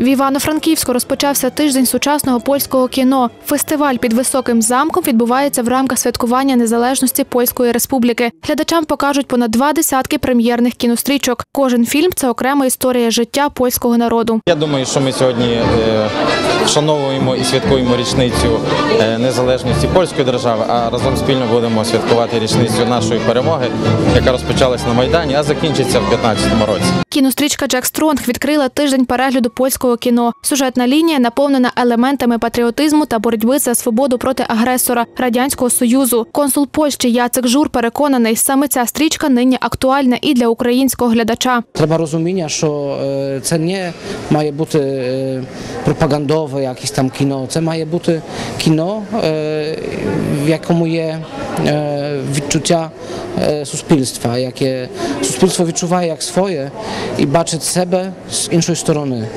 В Івано-Франківську розпочався тиждень сучасного польського кіно. Фестиваль під високим замком відбувається в рамках святкування незалежності Польської республіки. Глядачам покажуть понад два десятки прем'єрних кінострічок. Кожен фільм це окрема історія життя польського народу. Я думаю, що ми сьогодні е, вшановуємо і святкуємо річницю е, незалежності польської держави, а разом спільно будемо святкувати річницю нашої перемоги, яка розпочалась на Майдані, а закінчиться в 2015 році. Кінострічка Джек Стронг відкрила тиждень перегляду польського кіно. Сюжетна лінія наповнена елементами патріотизму та боротьби за свободу проти агресора радянського союзу. Консул Польщі Яцек Жур переконаний, саме ця стрічка нині актуальна і для українського глядача. Треба розуміння, що е, це не має бути е, пропагандове якесь там кіно. Це має бути кіно, е, в якому є відчуття е, суспільства, яке суспільство відчуває як своє і бачить себе з іншої сторони.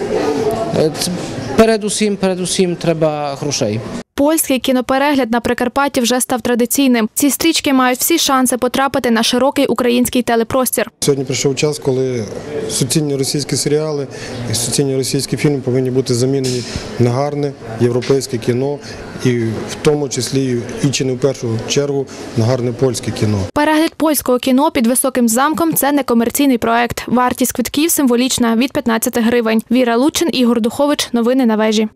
Е, це Передусім, передусім треба грошей. Польський кіноперегляд на Прикарпатті вже став традиційним. Ці стрічки мають всі шанси потрапити на широкий український телепростір. Сьогодні прийшов час, коли суцільні російські серіали і суцільні російські фільми повинні бути замінені на гарне європейське кіно, і в тому числі і чи не в першу чергу на гарне польське кіно. Перегляд польського кіно під високим замком це не комерційний проект. Вартість квитків символічна від 15 гривень. Віра Лучин, Ігор Духович. Новини на вежі.